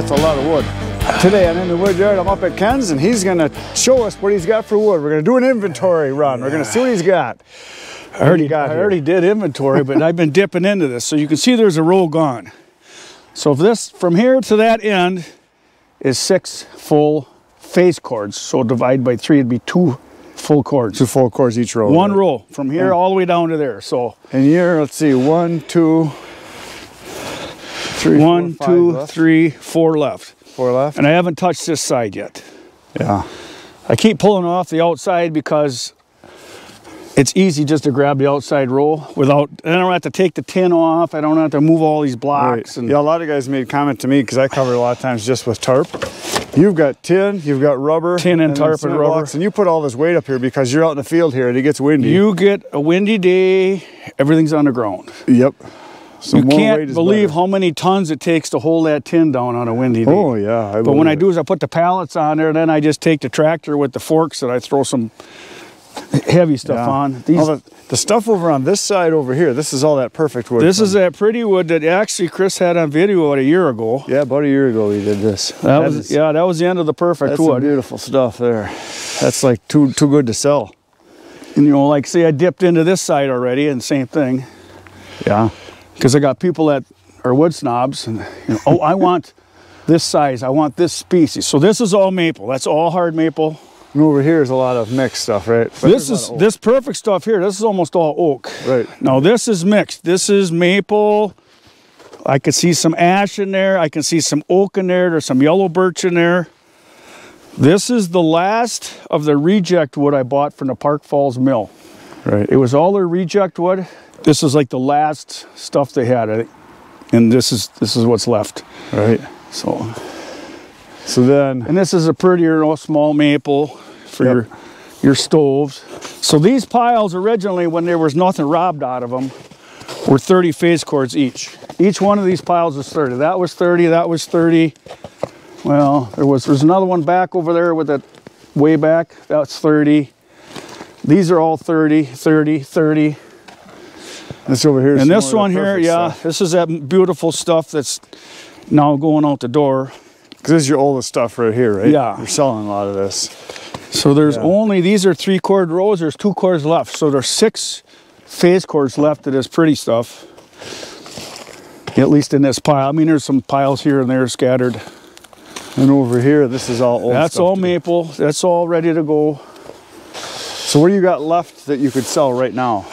That's a lot of wood. Today I'm in the wood yard. I'm up at Ken's and he's gonna show us what he's got for wood. We're gonna do an inventory run. We're gonna see what he's got. I already, got I already did inventory, but I've been dipping into this. So you can see there's a row gone. So if this, from here to that end, is six full face cords. So divide by three, it'd be two full cords. Two full cords each row. One right? row from here Yeah. all the way down to there. So And here, let's see, one, two, three, four, one, five two, left. three, four left. four left. And I haven't touched this side yet. Yeah. I keep pulling off the outside because it's easy just to grab the outside roll without, I don't have to take the tin off. I don't have to move all these blocks. Right. And Yeah, a lot of guys made comment to me because I cover a lot of times just with tarp. You've got tin, you've got rubber, Tin and then tarp and rubber. blocks, and you put all this weight up here because you're out in the field here and it gets windy. You get a windy day, everything's on the ground. yep. So you can't believe better. how many tons it takes to hold that tin down on a windy day. Oh yeah, I but when I do is I put the pallets on there, then I just take the tractor with the forks and I throw some heavy stuff Yeah. on. These, the, the stuff over on this side over here, this is all that perfect wood. this from- is that pretty wood that actually Chris had on video about a year ago. yeah, about a year ago he did this. That was is- yeah, that was the end of the perfect That's some wood. beautiful stuff there. That's like too too good to sell. And you know, like see, I dipped into this side already, and same thing, Yeah. Because I got people that are wood snobs, and you know, oh, I want this size, I want this species. So this is all maple. That's all hard maple. And over here is a lot of mixed stuff, right? But this there's a lot is this perfect stuff here. This is almost all oak. Right. Now this is mixed. This is maple. I can see some ash in there. I can see some oak in there. There's some yellow birch in there. This is the last of the reject wood I bought from the Park Falls Mill. right. It was all their reject wood. This is like the last stuff they had, and this is this is what's left. Right. So, So then and this is a prettier, small maple for Yep. your your stoves. So these piles originally, when there was nothing robbed out of them, were 30 face cords each. Each one of these piles was 30. That was 30. That was 30. Well, there was there's another one back over there with that way back. That's 30. These are all 30, 30, 30. This over here is And this one here, yeah, stuff. this is that beautiful stuff that's now going out the door. Because this is your oldest stuff right here, right? Yeah. You're selling a lot of this. So there's Yeah. only, these are three cord rows, there's two cords left. So there's six face cords left of this pretty stuff. At least in this pile. I mean, there's some piles here and there scattered. And over here, this is all old That's all maple. That's all ready to go. So what do you got left that you could sell right now?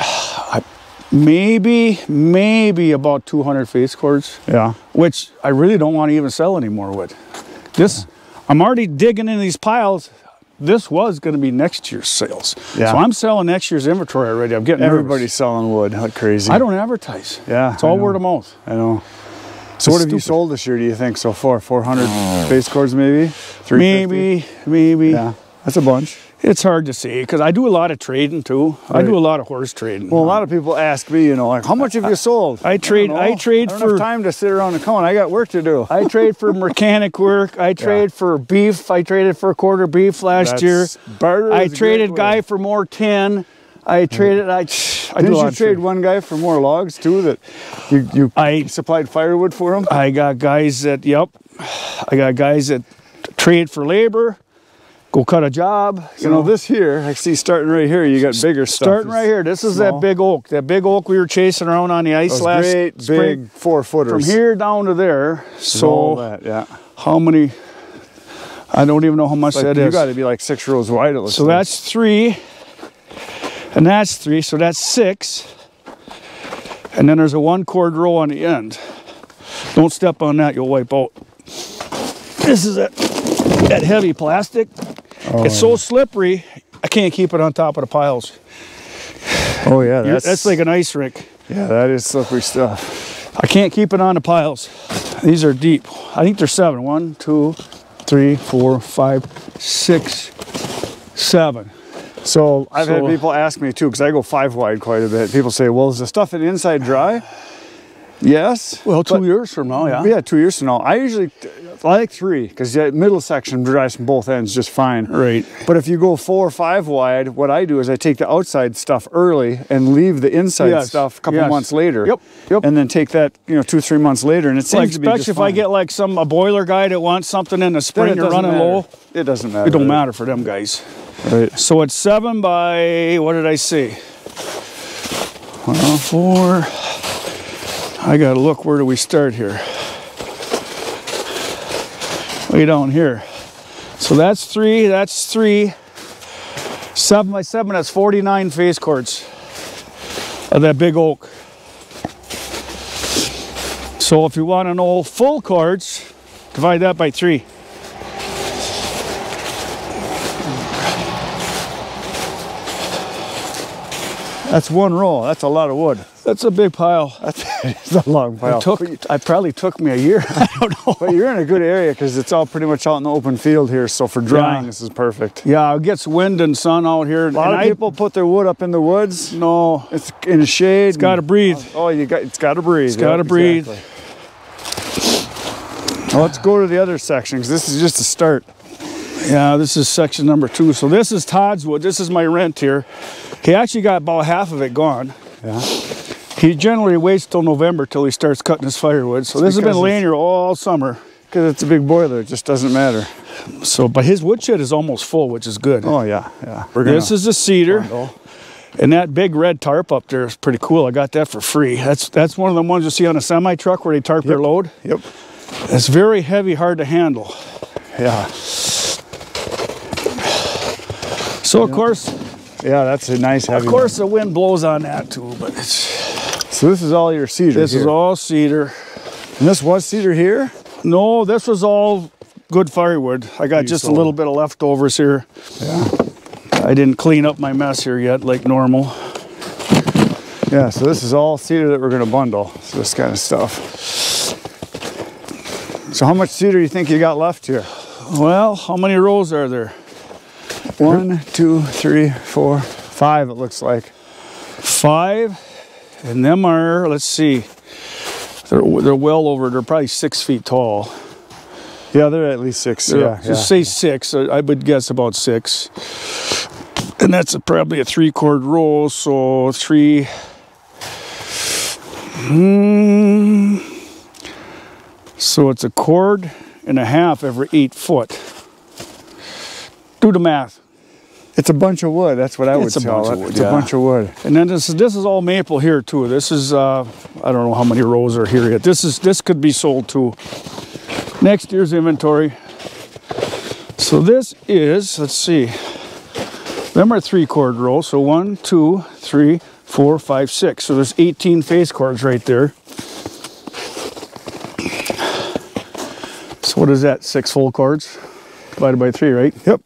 Maybe, maybe about 200 face cords, Yeah. which I really don't want to even sell anymore with. This, I'm already digging in these piles. This was going to be next year's sales. Yeah. So I'm selling next year's inventory already. I'm getting Everybody's nervous. selling wood. How crazy. I don't advertise. Yeah. It's all word of mouth. I know. So what have you sold this year, do you think, so far? 400 face cords maybe? 350? Maybe, maybe. Yeah. That's a bunch. It's hard to say because I do a lot of trading too. I do a lot of horse trading. Well, a lot of people ask me, you know, like, how much have you sold? I trade- don't I trade I don't for- have time to sit around the cone. I got work to do. I trade for mechanic work. I trade for beef. I traded for a quarter beef last year. Barter I is a great traded guy for more tin. I hmm. traded. I. I Didn't you trade one guy for more logs too? That you you I supplied firewood for him? I got guys that. Yep. I got guys that trade for labor. Go cut a job. You know, this here, I see starting right here, you got bigger stuff. Starting right here. This is small. that big oak. That big oak we were chasing around on the ice Those last great spring. big four footers. From here down to there. so that, yeah. how many? I don't even know how much Like, that you is. got to be like six rows wide. It looks So like. that's three, and that's three, so that's six. And then there's a one cord row on the end. Don't step on that, you'll wipe out. This is that, that heavy plastic. Oh, it's so slippery, I can't keep it on top of the piles. oh yeah, that's, That's, like an ice rink. yeah, that is slippery stuff. I can't keep it on the piles. These are deep. I think there's seven. One, two, three, four, five, six, seven. So I've had people ask me too, because I go five wide quite a bit. People say, "Well, is the stuff in the inside dry?" Yes. Well, two years from now, yeah. Yeah, two years from now. I usually, I like three because the middle section drives from both ends just fine. Right. But if you go four or five wide, what I do is I take the outside stuff early and leave the inside Yes, stuff a couple yes. months later. Yep, yep. And then take that, you know, two three months later, and it seems Like to be just especially if I get like some a boiler guy that wants something in the spring or running matter. low. It doesn't matter. It don't right? matter for them guys. Right. So it's seven by what did I see? Well, four. I gotta look. Where do we start here? Way down here. So that's three. That's three. Seven by seven. That's forty-nine face cords of that big oak. So if you want to know full cords, divide that by three. That's one roll. That's a lot of wood. That's a big pile. That's it's a long pile. It took. I probably took me a year. I don't know. But you're in a good area because it's all pretty much out in the open field here. So for drying, Yeah. this is perfect. Yeah, it gets wind and sun out here. A lot of people put their wood up in the woods. No, It's in the shade. it's got to breathe. Oh, you got it's got to breathe. It's gotta breathe. Well, let's go to the other section 'cause this is just a start. Yeah, this is section number two. So this is Todd's wood. This is my rent here. He actually got about half of it gone. Yeah. He generally waits till November till he starts cutting his firewood. So this has been laying here all summer. Because it's a big boiler, it just doesn't matter. So, but his woodshed is almost full, which is good. Oh yeah, yeah. We're this is a cedar, bundle. and that big red tarp up there is pretty cool. I got that for free. That's that's one of the ones you see on a semi truck where they tarp their load. Yep. It's very heavy, hard to handle. Yeah. So of course, Yeah, that's a nice heavy. of course, the wind blows on that too. But it's one. So this is all your cedar. this is all cedar. And this was cedar here. No, this was all good firewood. I got You just a little bit of leftovers here. Yeah. I didn't clean up my mess here yet, like normal. Yeah. So this is all cedar that we're gonna bundle. So this kind of stuff. So how much cedar do you think you got left here? Well, how many rows are there? One, two, three, four, five. It looks like. Five, and them are. Let's see. They're they're well over. They're probably six feet tall. Yeah, they're at least 6 They're- yeah, yeah. Just say six. I would guess about six. And that's a, probably a three cord roll. So three. Hmm. So it's a cord and a half every eight foot. Do the math. It's a bunch of wood. That's what I would It's tell it. wood, It's yeah. a bunch of wood. And then this is this is all maple here too. This is uh, I don't know how many rows are here yet. This is this could be sold too. Next year's inventory. So this is let's see. Them are three cord rows. So one, two, three, four, five, six. So there's 18 face cords right there. So what is that? Six full cords divided by three, right? Yep.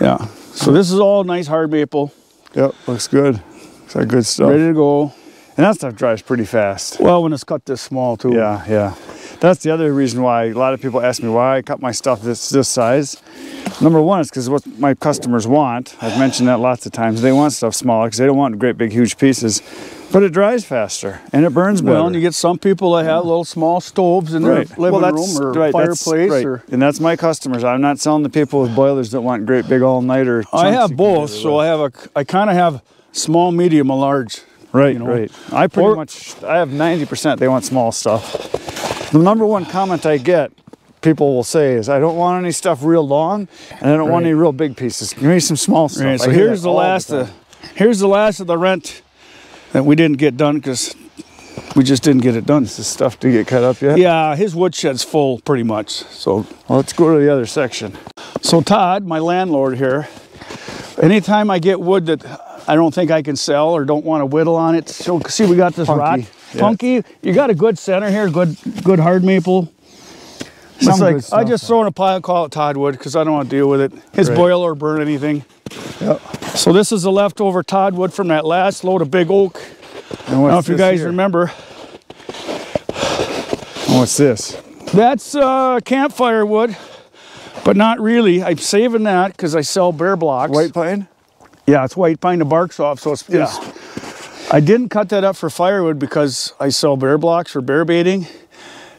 Yeah. So this is all nice hard maple, Yep. Looks good. It's got good stuff. ready to go. And that stuff dries pretty fast. Well, when it's cut this small too. Yeah, yeah. That's the other reason why a lot of people ask me why I cut my stuff this this size. Number one is because what my customers want. I've mentioned that lots of times. They want stuff smaller because they don't want great big huge pieces, but it dries faster and it burns better. Well, and you get some people that have little small stoves in right. their living well, room or right, that's- fireplace. right. Or and that's my customers. I'm not selling to people with boilers that want great big all nighter. I have both, so I have a. I kind of have small, medium, and large. Right, you know. right. I pretty Or- much I have 90% they want small stuff. The number one comment I get people will say is I don't want any stuff real long and I don't want any real big pieces. Give me some small stuff. Right, so here's the last. time. of, here's the last of the rent that we didn't get done because we just didn't get it done. This is stuff to get cut up yet. Yeah, his woodshed's full pretty much. So, Well, let's go to the other section. so Todd, my landlord here, anytime I get wood that I don't think I can sell or don't want to whittle on it, so see we got this Punky, rot, yeah. punky. You got a good center here, good, good hard maple. Some It's like good I stuff. just throw in a pile, call it Todd wood because I don't want to deal with it. His Right. boil or burn anything. Yep. So this is the leftover Todd wood from that last load of big oak. I don't know if you guys here? remember. What's this? That's uh, campfire wood, but not really. I'm saving that because I sell bear blocks. White pine? Yeah, it's white pine. The bark's off, so it's. Yeah. it's- I didn't cut that up for firewood because I sell bear blocks for bear baiting,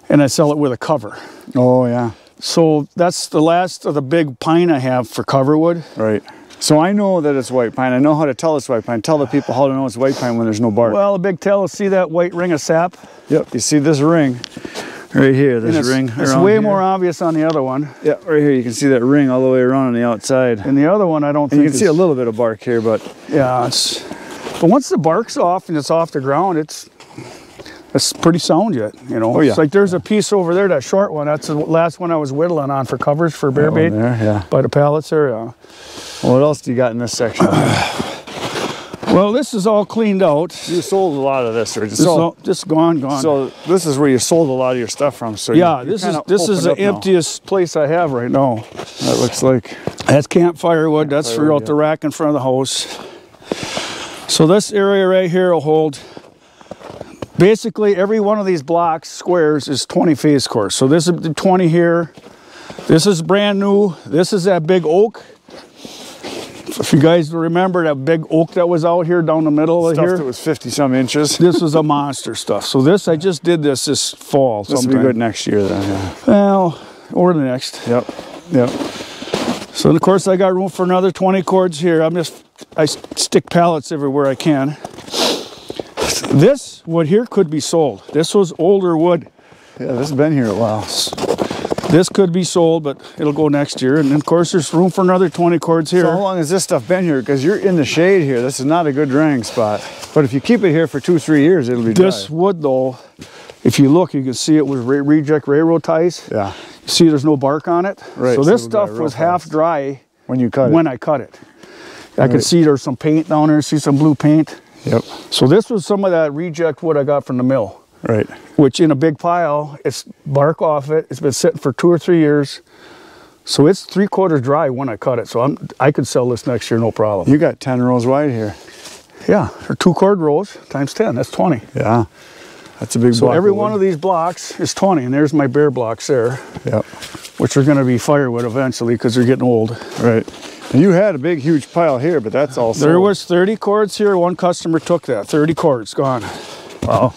and I sell it with a cover. Oh yeah. So that's the last of the big pine I have for coverwood. Right. So I know that it's white pine. I know how to tell it's white pine. Tell the people how to know it's white pine when there's no bark. Well, a big tell is see that white ring of sap? yep. You see this ring right here. This it's, ring. it's way here. more obvious on the other one. Yeah, right here. You can see that ring all the way around on the outside. And And the other one I don't you think You can see a little bit of bark here, but Yeah, it's, but once the bark's off and it's off the ground, it's it's pretty sound yet, you know. Oh, yeah. It's like there's a piece over there, that short one. That's the last one I was whittling on for covers for bear bait there, yeah. by the pallets there. Yeah. Well, what else do you got in this section? Well, this is all cleaned out. you sold a lot of this, or is all just gone, gone. So this is where you sold a lot of your stuff from. So yeah, you, this is this is the emptiest place I have right now. That looks like That's camp firewood. That's for firewood, out the rack in front of the house. So this area right here will hold. Basically, every one of these blocks, squares, is 20 phase course. So this is the 20 here. This is brand new. This is that big oak. If you guys remember that big oak that was out here down the middle of stuff here, that was 50 some inches. this was a monster stuff. So this, I just did this this fall. This will be good next year then. Yeah. Well, or the next. Yep. Yep. So of course I got room for another 20 cords here. I'm just I stick pallets everywhere I can. This wood here could be sold. This was older wood. Yeah, this has been here a while. This could be sold, but it'll go next year. And of course there's room for another 20 cords here. So how long has this stuff been here? Because you're in the shade here. This is not a good drying spot. But if you keep it here for two, three years, it'll be dry. this wood though, if you look, you can see it was re- reject railroad ties. Yeah. You see there's no bark on it. Right, So this stuff was half dry When you cut when it. I cut it. I could see there's some paint down there, see some blue paint. Yep. So this was some of that reject wood I got from the mill, Right. which in a big pile, it's bark off it. It's been sitting for two or three years. So it's three quarters dry when I cut it. So I'm, I could sell this next year, no problem. You got 10 rows wide here. Yeah, or two cord rows times 10, that's 20. Yeah. That's a big So block every of one of these blocks is 20, and there's my bear blocks there, Yep. Which are gonna be firewood eventually because they're getting old. Right. And you had a big, huge pile here, but that's all There was 30 cords here. One customer took that, 30 cords gone. Wow.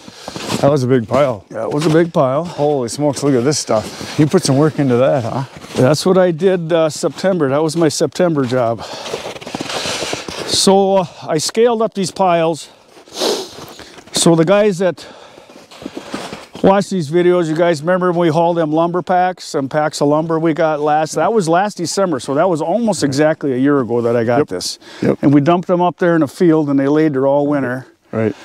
That was a big pile. Yeah, it was a big pile. Holy smokes, look at this stuff. You put some work into that, huh? That's what I did uh, September. That was my September job. So uh, I scaled up these piles. So the guys that watch these videos, you guys remember when we hauled them lumber packs, some packs of lumber we got last, that was last December. So that was almost exactly a year ago that I got this. Yep. And we dumped them up there in a field and they laid there all winter. Right.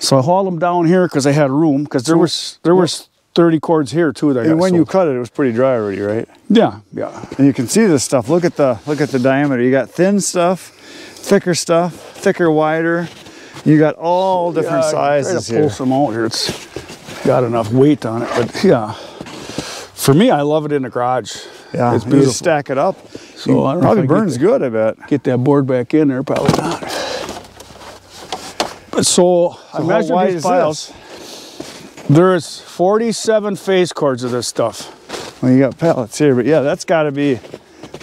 So I hauled them down here because I had room because there was there was 30 cords here too that And when you cut it, it was pretty dry already, right? yeah, yeah. And you can see this stuff. Look at the look at the diameter. You got thin stuff, thicker stuff, thicker, wider. You got all different Yeah, I sizes try to pull here. some out here. It's got enough weight on it, but yeah. For me, I love it in the garage. Yeah, it's you stack it up. So I probably I burns good. I bet. Get that board back in there, probably not. But so, I how measured these piles. There's 47 face cords of this stuff. Well, you got pallets here, but yeah, that's got to be.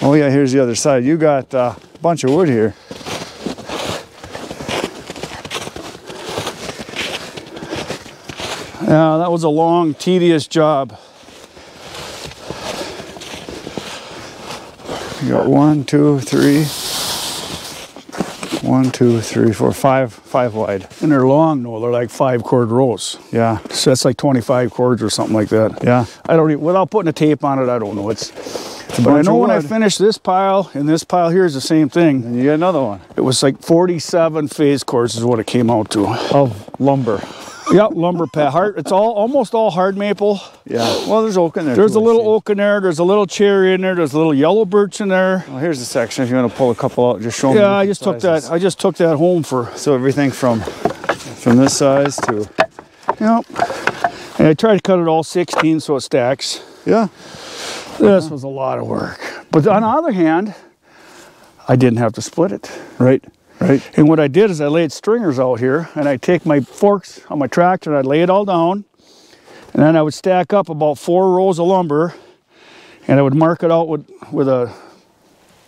Oh yeah, here's the other side. You got uh, a bunch of wood here. Yeah, that was a long, tedious job. You got one, two, three. One, two, three, four, five, five wide. And they're long, though. They're like five cord rows. Yeah, So that's like 25 cords or something like that. yeah. I don't even, without putting a tape on it, I don't know. It's, a but I know when I finish this pile and this pile here is the same thing. And you got another one It was like 47 face cords is what it came out to. of lumber. Yep, lumber pad. Hard, it's all almost all hard maple. Yeah. Well, there's oak in there. There's too, a I little oak in there. There's a little cherry in there. There's a little yellow birch in there. Well, here's the section. If you want to pull a couple out, just show them. Yeah, I different just took that. I just took that home for. So everything from from this size to Yep. And I tried to cut it all 16 so it stacks. yeah. This was a lot of work. But on the other hand, I didn't have to split it. Right. Right. And what I did is I laid stringers out here and I take my forks on my tractor and I'd lay it all down. And then I would stack up about four rows of lumber and I would mark it out with, with a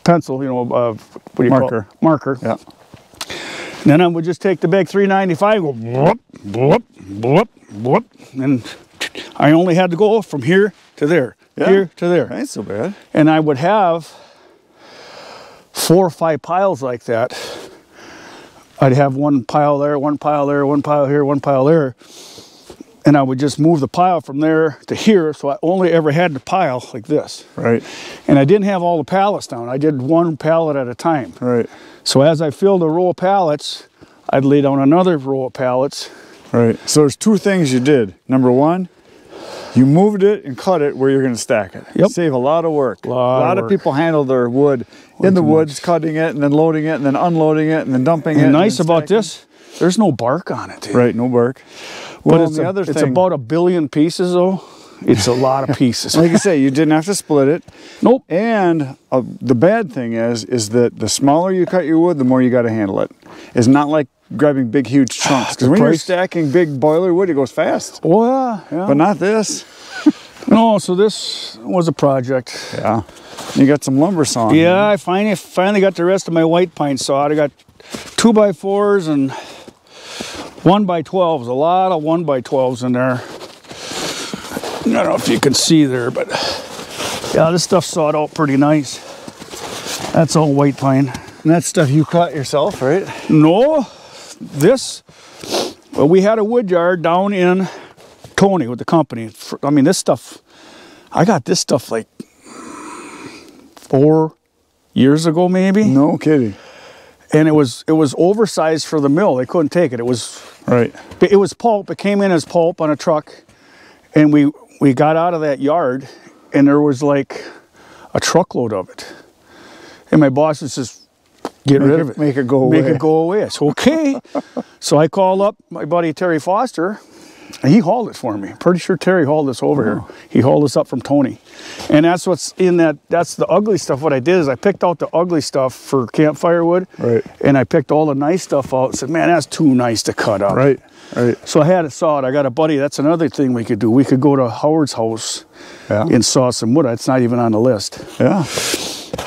pencil, you know, uh, what do you Marker. call it? Marker. Yeah. And then I would just take the big 395, go whoop, whoop, whoop, whoop, and I only had to go from here to there. Yeah. here to there. Ain't so bad. And I would have four or five piles like that. I'd have one pile there, one pile there, one pile here, one pile there. And I would just move the pile from there to here, so I only ever had the pile like this. Right. And I didn't have all the pallets down. I did one pallet at a time. Right. So as I filled a row of pallets, I'd lay down another row of pallets. Right. So there's two things you did. Number one, you moved it and cut it where you're going to stack it. Yep. Save a lot of work. Lot a lot of of, people handle their wood in the woods, much. cutting it and then loading it and then unloading it and then dumping it. Nice about stacking. this, there's no bark on it. Dude. Right. No bark. But Well, it's, the a- other it's about a billion pieces though. It's a lot of pieces. like I say, you didn't have to split it. nope. And uh, the bad thing is, is that the smaller you cut your wood, the more you got to handle it. It's not like grabbing big, huge ah, chunks. Because when you're stacking big boiler wood, it goes fast. Oh yeah. But not this. no, so this was a project. Yeah. You got some lumber sawn. Yeah, I finally finally got the rest of my white pine sawed. I got two by fours and one by twelves. A lot of one by twelves in there. I don't know if you can see there, but yeah, this stuff sawed out pretty nice. That's all white pine. And that stuff you cut yourself, right? No, this. Well, we had a wood yard down in Tony with the company. I mean, this stuff. I got this stuff like four years ago, maybe, No kidding. and it was it was oversized for the mill. They couldn't take it. It was Right. it was pulp. It came in as pulp on a truck, and we we got out of that yard, and there was like a truckload of it. And my boss was just get Make rid it- of it, make it go make away." Make it go away. It's okay. so I call up my buddy Terry Foster, and he hauled it for me. Pretty sure Terry hauled this over here. He hauled this up from Tony, and that's what's in that. That's the ugly stuff. What I did is I picked out the ugly stuff for campfire wood, Right. And I picked all the nice stuff out. Said, man, that's too nice to cut up, Right. Right. so I had it sawed. I got a buddy. That's another thing we could do. We could go to Howard's house Yeah. and saw some wood. It's not even on the list. Yeah.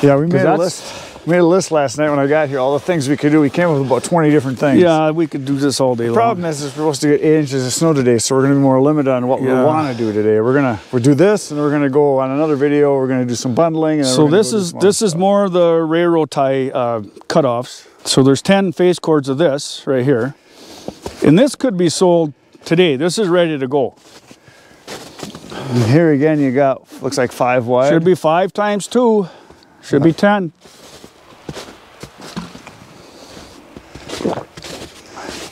Yeah, we made a list. We made a list last night when I got here. All the things we could do. We came up with about 20 different things. Yeah, we could do this all day long. Problem is, is we're supposed to get eight inches of snow today, so we're going to be more limited on what Yeah. we want to do today. We're gonna we do this, and we're gonna go on another video. We're gonna do some bundling. And So this is this other is more of the railroad tie uh, cutoffs. So there's 10 face cords of this right here, and this could be sold today. This is ready to go. And here again, you got looks like five wide. Should be five times two. Should be 10.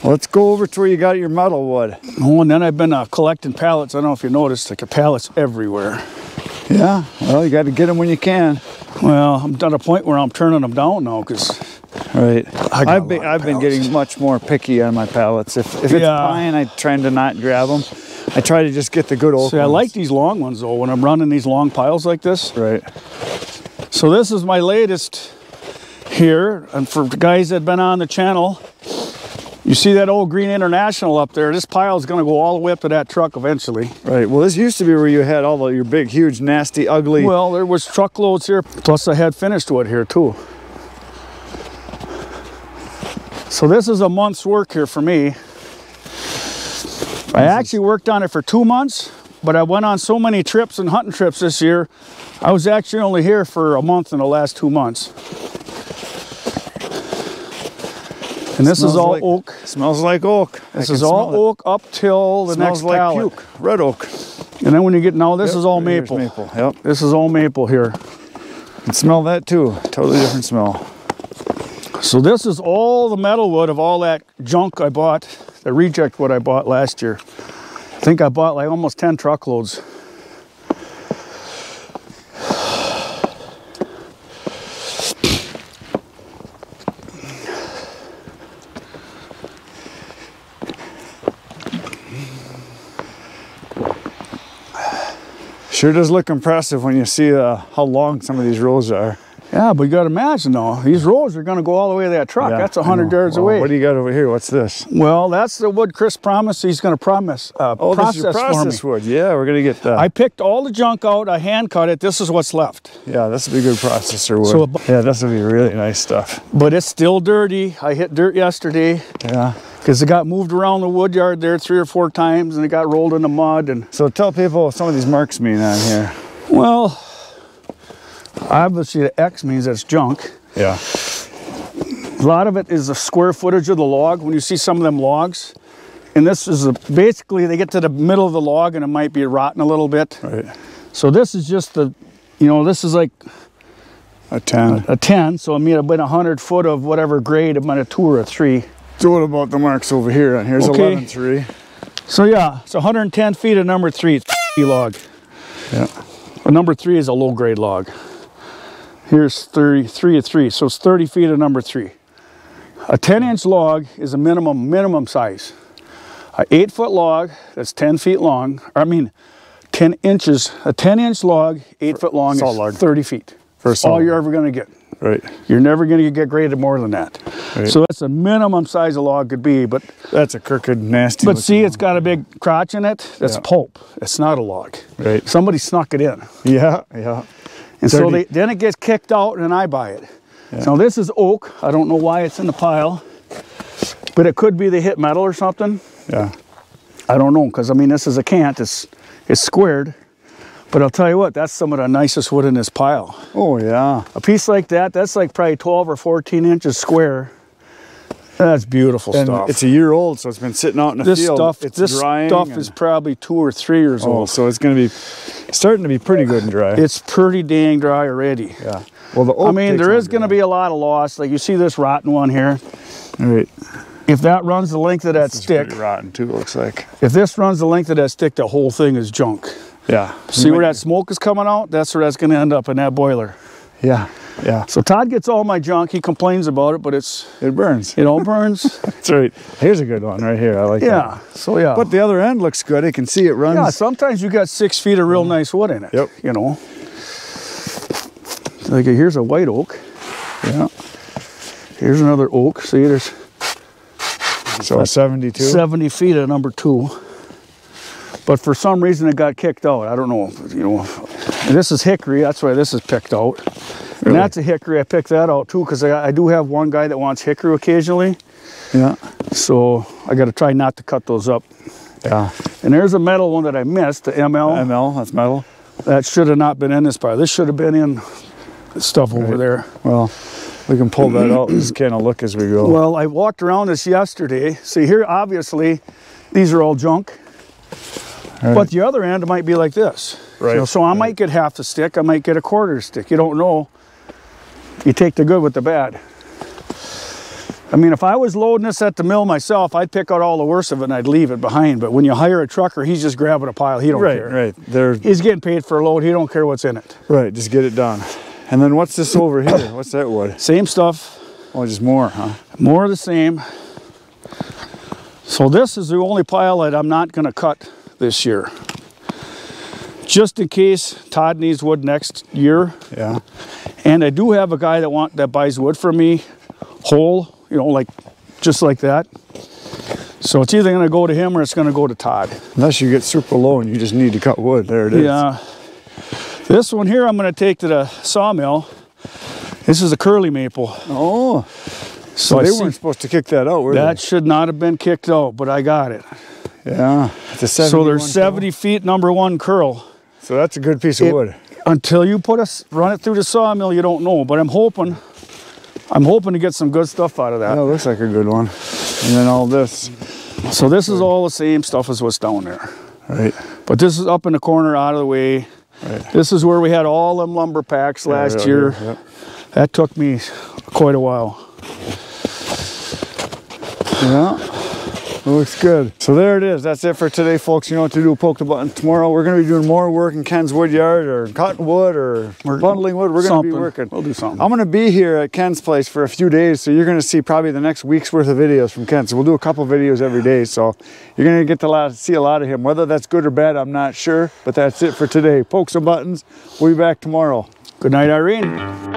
Let's go over to where you got your metal wood. Oh, and then I've been uh, collecting pallets. I don't know if you noticed, like pallets everywhere. Yeah. Well, you got to get them when you can. Well, I'm at a point where I'm turning them down now because Right. I I've been I've been getting much more picky on my pallets. If if it's Yeah. pine, I try to not grab them. I try to just get the good old. See, I like these long ones though. When I'm running these long piles like this. Right. So this is my latest here, and for guys that have been on the channel, you see that old Green International up there. This pile is going to go all the way up to that truck eventually. Right. Well, this used to be where you had all the, your big, huge, nasty, ugly. Well, there was truckloads here. Plus, I had finished wood here too. So this is a month's work here for me. I actually worked on it for two months, but I went on so many trips and hunting trips this year. I was actually only here for a month in the last two months. And this is all like- oak. Smells like oak. This is all smell it. oak up till the Smells next like pallet. puke. Red oak. And then when you get now, this Yep, is all maple. maple. Yep. This is all maple here. can smell that too. Totally different smell. So this is all the metal wood of all that junk I bought, the reject wood I bought last year. I think I bought like almost 10 truckloads. Sure does look impressive when you see uh, how long some of these rows are. Yeah, but you gotta imagine though, these rows are gonna go all the way to that truck. Yeah, that's I 100 yards Well, away. What do you got over here? What's this? well, that's the wood Chris promised he's gonna promise, uh, Oh, process, this is process wood. Yeah, we're gonna get that. I picked all the junk out, I hand cut it, this is what's left. yeah, this will be good processor wood. So yeah, this will be really nice stuff. But it's still dirty. I hit dirt yesterday Yeah. because it got moved around the wood yard there three or four times and it got rolled in the mud and So tell people what some of these marks mean on here. Well, obviously the X means that's junk. Yeah. A lot of it is the square footage of the log. When you see some of them logs, and this is a, basically they get to the middle of the log and it might be rotten a little bit. Right. So this is just the, you know, this is like A 10. a 10. So I mean, about 100 foot of whatever grade, might a two or a three. So what about the marks over here? And here's Okay. 11 3. So yeah, it's 110 feet of number three. It's a log. Yeah. A number three is a low grade log. Here's 33 of three, so it's 30 feet of number three. A 10 inch log is a minimum minimum size. A eight foot log that's 10 feet long, or I mean 10 inches, a 10 inch log, eight foot long is log. 30 feet. For That's all you're ever gonna get. Right. You're never gonna get graded more than that. Right. So that's a minimum size a log could be, but That's a crooked, nasty. but see, one. it's got a big crotch in it. That's Yeah. pulp. It's not a log. Right. Somebody snuck it in. Yeah, yeah. And so they, then it gets kicked out and I buy it. Now this is oak. I don't know why it's in the pile, but it could be the hit metal or something. Yeah. I don't know because I mean this is a cant. It's it's squared, but I'll tell you what, that's some of the nicest wood in this pile. Oh, yeah. A piece like that, that's like probably 12 or 14 inches square. That's beautiful And stuff. it's a year old, so it's been sitting out in the this field. stuff, it's this drying. stuff and- is probably two or three years Oh, old. so it's going to be starting to be pretty good and dry. It's pretty dang dry already. yeah. Well, the oak I mean, there is going to be a lot of loss. Like you see this rotten one here. All right. If that runs the length of that This is stick, pretty rotten too. It looks like. if this runs the length of that stick, the whole thing is junk. Yeah. See where that smoke is coming out? That's where that's going to end up in that boiler. Yeah. Yeah. So Todd gets all my junk. He complains about it, but it's It burns. it all burns. That's right. Here's a good one right here. I like that. yeah. So yeah. But the other end looks good. I can see it runs. yeah. Sometimes you got six feet of real mm. nice wood in it. Yep. You know. Like here's a white oak. yeah. Here's another oak. See, there's So 72. 70 feet of number two. But for some reason it got kicked out. I don't know. You know, and this is hickory. That's why this is picked out. And that's a hickory. I picked that out too because I, I do have one guy that wants hickory occasionally. Yeah. So I got to try not to cut those up. Yeah. And there's a metal one that I missed, the ML. ML. That's metal. That should have not been in this part. This should have been in stuff over there. Well, we can pull that out. Just kind of look as we go. Well, I walked around this yesterday. See here, obviously, these are all junk. Right. But the other end might be like this. Right, So, so I might get half the stick. I might get a quarter stick. You don't know. You take the good with the bad. I mean, if I was loading this at the mill myself, I'd pick out all the worst of it and I'd leave it behind. But when you hire a trucker, he's just grabbing a pile. He don't right. care. Right. They're He's getting paid for a load. He don't care what's in it. right. Just get it done. And then what's this over here? What's that wood? Same stuff. Oh, just more, huh? More of the same. So this is the only pile that I'm not going to cut this year. Just in case Todd needs wood next year. Yeah. And I do have a guy that want that buys wood from me whole, you know, like just like that. So it's either going to go to him or it's going to go to Todd. Unless you get super low and you just need to cut wood. There it is. Yeah. This one here I'm going to take to the sawmill. This is a curly maple. Oh. So So they see- weren't supposed to kick that out, were that should not have been kicked out, but I got it. Yeah. It's a So there's kill. 70 feet number one curl. So that's a good piece of It- wood. Until you put us run it through the sawmill, you don't know. But I'm hoping, I'm hoping to get some good stuff out of that. That looks like a good one. And then all this. So this is all the same stuff as what's down there. Right. But this is up in the corner, out of the way. Right. This is where we had all them lumber packs last Yeah, year. yeah, That took me quite a while. Yeah. Looks good. So there it is. That's it for today, folks. You know what to do. Poke the button. Tomorrow we're going to be doing more work in Ken's wood yard or cutting wood or We're- bundling wood. We're going to be working. We'll do something. I'm going to be here at Ken's place for a few days, so you're going to see probably the next week's worth of videos from Ken. So we'll do a couple videos every day. So you're going to get to see a lot of him. Whether that's good or bad, I'm not sure. But that's it for today. Poke some buttons. We'll be back tomorrow. Good night, Irene.